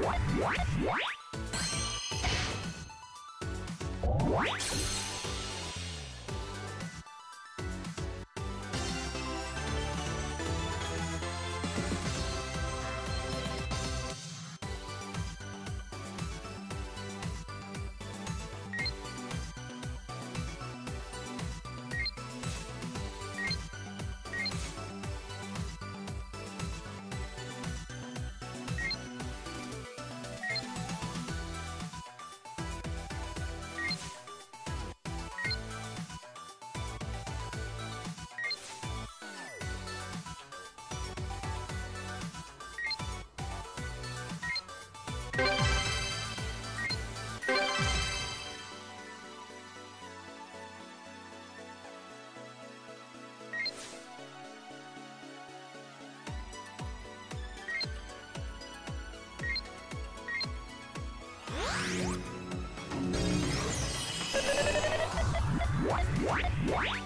What? what what What?